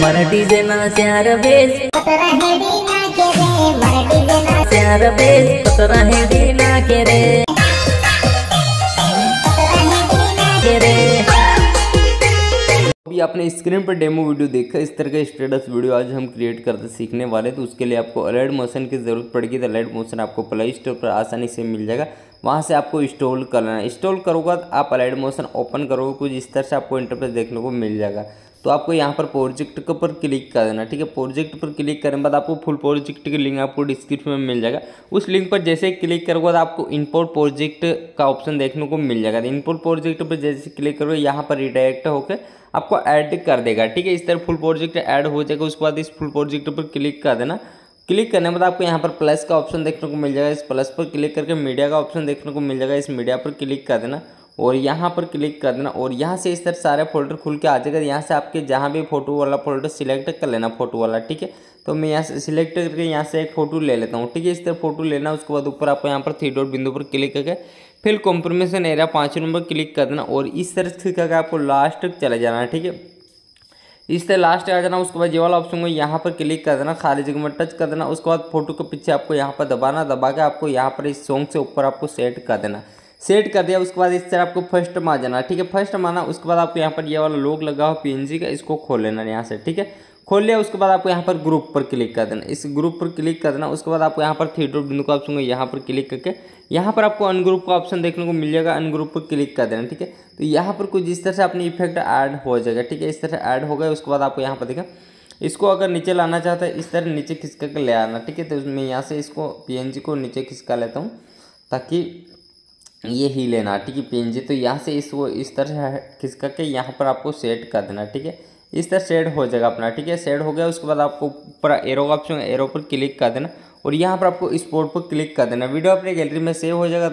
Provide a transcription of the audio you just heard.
मराठी जे नाच्यार बेस नाच्यार बेस पतरा हेडी ना के रे। के रे। अभी आपने स्क्रीन पर डेमो वीडियो देखा इस तरह का स्टेटस वीडियो आज हम क्रिएट करते सीखने वाले तो उसके लिए आपको अलर्ट मोशन की ज़रूरत पड़ेगी तो अलर्ट मोशन आपको प्ले स्टोर पर आसानी से मिल जाएगा। वहाँ से आपको इंस्टॉल करना है। इंस्टॉल करोगे तो आप अलर्ट मोशन ओपन करोगे कुछ इस तरह से आपको इंटरफेस देखने को मिल जाएगा। तो आपको यहाँ पर प्रोजेक्ट के ऊपर क्लिक कर देना, ठीक है? प्रोजेक्ट पर क्लिक करने के बाद आपको फुल प्रोजेक्ट की लिंक आपको डिस्क्रिप्शन में मिल जाएगा। उस लिंक पर जैसे क्लिक करोगे तो आपको इंपोर्ट प्रोजेक्ट का ऑप्शन देखने को मिल जाएगा। इंपोर्ट प्रोजेक्ट पर जैसे क्लिक करोगे, यहाँ पर रिडायरेक्ट होकर आपको ऐड कर देगा, ठीक है? इस तरह फुल प्रोजेक्ट ऐड हो जाएगा, उसके बाद इस फुल प्रोजेक्ट पर क्लिक कर देना। क्लिक करने के बाद आपको यहाँ पर प्लस का ऑप्शन देखने को मिल जाएगा। इस प्लस पर क्लिक करके मीडिया का ऑप्शन देखने को मिल जाएगा। इस मीडिया पर क्लिक कर देना। और यहाँ पर क्लिक कर देना और यहाँ से इस तरह सारे फोल्डर खुल के आ जाएगा। यहाँ से आपके जहाँ भी फ़ोटो वाला फोल्डर सिलेक्ट कर लेना फ़ोटो वाला, ठीक है? तो मैं यहाँ से सिलेक्ट करके यहाँ से एक फ़ोटो ले लेता हूँ, ठीक है? इस तरह फ़ोटो लेना, उसके बाद ऊपर आपको यहाँ पर थ्री डॉट बिंदु पर क्लिक करके फिर कॉम्प्रोमेशन एरिया पाँच नंबर क्लिक कर देना और इस तरह से करके आपको लास्ट तक चले जाना, ठीक है? इस तरह लास्ट आ जाना, उसके बाद ये वाला ऑप्शन को यहाँ पर क्लिक कर देना, खाली जगह में टच कर देना, उसके बाद फ़ोटो के पीछे आपको यहाँ पर दबाना, दबा के आपको यहाँ पर इस सॉन्ग से ऊपर आपको सेट कर देना। सेट कर दिया, उसके बाद इस तरह आपको फ़र्स्ट मार जाना ठीक है, फ़र्स्ट मारना, उसके बाद आपको यहाँ पर ये वाला लोग लगा हो पी का, इसको खोल लेना यहाँ से, ठीक है? खोल लिया, उसके बाद आपको यहाँ पर ग्रुप पर क्लिक कर देना। इस ग्रुप पर क्लिक कर देना उसके बाद आपको यहाँ पर थ्री डॉट बिंदु का ऑप्शन को यहाँ पर क्लिक करके, यहाँ पर आपको अनग्रुप का ऑप्शन देखने को मिल जाएगा अनग्रुप पर क्लिक कर देना, ठीक है? तो यहाँ पर कुछ इस तरह से अपनी इफ़ेक्ट ऐड हो जाएगा, ठीक है? इस तरह ऐड हो गया, उसके बाद आपको यहाँ पर देखा, इसको अगर नीचे लाना चाहते हैं, इस तरह नीचे खिसका कर ले आना, ठीक है? तो मैं यहाँ से इसको, पीएनजी को नीचे खिसका लेता हूँ, ताकि ये ही लेना, ठीक है पी तो यहाँ से इसको इस तरह से खिसका के यहाँ पर आपको सेट कर देना, ठीक है? इस तरह सेट हो जाएगा अपना, ठीक है? सेट हो गया, उसके बाद आपको ऊपर एरो का ऑप्शन, एरो पर क्लिक कर देना और यहाँ पर आपको स्पोर्ट पर क्लिक कर देना। वीडियो अपने गैलरी में सेव हो जाएगा